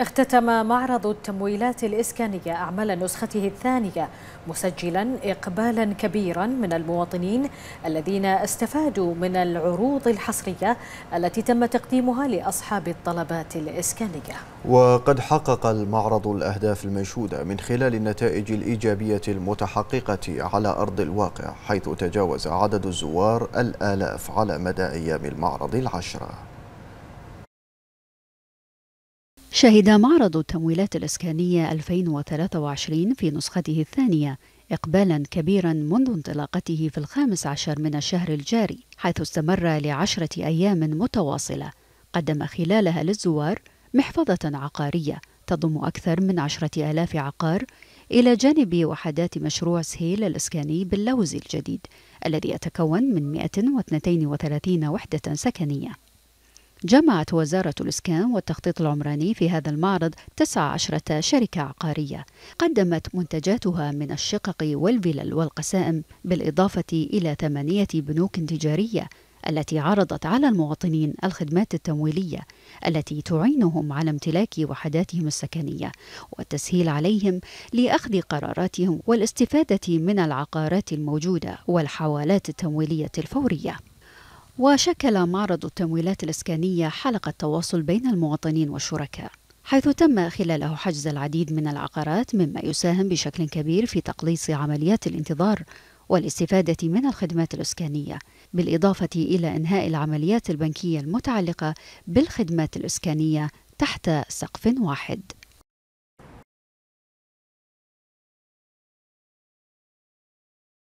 اختتم معرض التمويلات الإسكانية أعمال نسخته الثانية مسجلا إقبالا كبيرا من المواطنين الذين استفادوا من العروض الحصرية التي تم تقديمها لأصحاب الطلبات الإسكانية. وقد حقق المعرض الأهداف المنشودة من خلال النتائج الإيجابية المتحققة على أرض الواقع حيث تجاوز عدد الزوار الآلاف على مدى أيام المعرض العشرة. شهد معرض التمويلات الإسكانية 2023 في نسخته الثانية إقبالا كبيرا منذ انطلاقته في الخامس عشر من الشهر الجاري حيث استمر لعشرة أيام متواصلة. قدم خلالها للزوار محفظة عقارية تضم أكثر من عشرة آلاف عقار إلى جانب وحدات مشروع سهيل الإسكاني باللوز الجديد الذي يتكون من 132 وحدة سكنية. جمعت وزارة الإسكان والتخطيط العمراني في هذا المعرض 19 شركة عقارية. قدمت منتجاتها من الشقق والفلل والقسائم بالإضافة إلى ثمانية بنوك تجارية التي عرضت على المواطنين الخدمات التمويلية التي تعينهم على امتلاك وحداتهم السكنية والتسهيل عليهم لأخذ قراراتهم والاستفادة من العقارات الموجودة والحوالات التمويلية الفورية. وشكل معرض التمويلات الإسكانية حلقة تواصل بين المواطنين والشركاء حيث تم خلاله حجز العديد من العقارات مما يساهم بشكل كبير في تقليص عمليات الانتظار والاستفادة من الخدمات الإسكانية بالإضافة إلى إنهاء العمليات البنكية المتعلقة بالخدمات الإسكانية تحت سقف واحد.